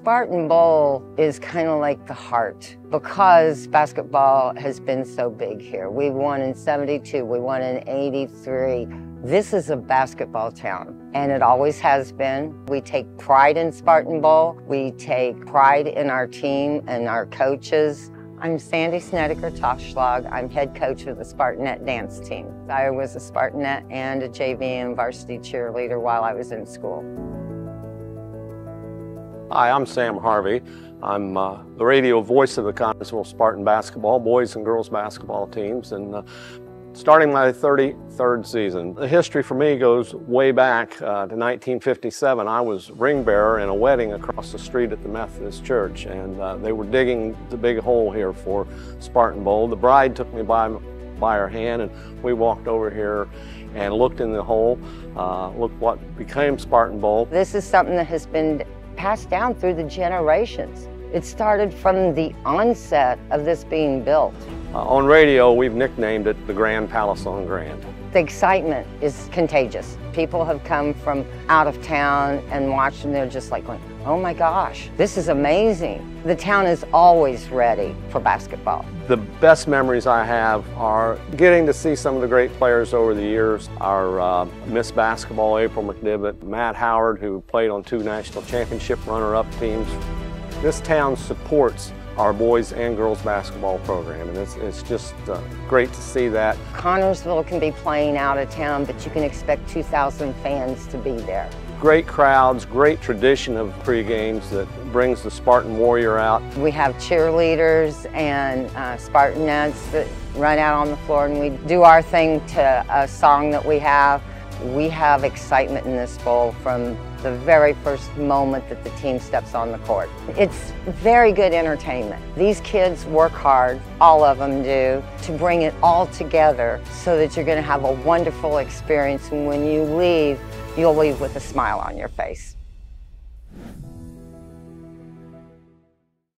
Spartan Bowl is kind of like the heart because basketball has been so big here. We won in 72, we won in 83. This is a basketball town, and it always has been. We take pride in Spartan Bowl. We take pride in our team and our coaches. I'm Sandee Snedeker Toschlog. I'm head coach of the Spartanette dance team. I was a Spartanette and a JV and varsity cheerleader while I was in school. Hi, I'm Sam Harvey. I'm uh, the radio voice of the Connersville Spartan basketball, boys and girls basketball teams, and uh, starting my 33rd season. The history for me goes way back uh, to 1957. I was ring bearer in a wedding across the street at the Methodist Church, and uh, they were digging the big hole here for Spartan Bowl. The bride took me by, by her hand, and we walked over here and looked in the hole, uh, looked what became Spartan Bowl. This is something that has been passed down through the generations. It started from the onset of this being built. Uh, on radio, we've nicknamed it the Grand Palace on Grand. The excitement is contagious. People have come from out of town and watched and they're just like going, oh my gosh, this is amazing. The town is always ready for basketball. The best memories I have are getting to see some of the great players over the years. Our uh, Miss Basketball, April McDivitt, Matt Howard, who played on two national championship runner-up teams. This town supports our boys and girls basketball program, and it's, it's just uh, great to see that. Connersville can be playing out of town, but you can expect 2,000 fans to be there. Great crowds, great tradition of pre-games that brings the Spartan Warrior out. We have cheerleaders and uh, Spartanettes that run out on the floor and we do our thing to a song that we have. We have excitement in this bowl from the very first moment that the team steps on the court. It's very good entertainment. These kids work hard, all of them do, to bring it all together so that you're going to have a wonderful experience and when you leave, you'll leave with a smile on your face.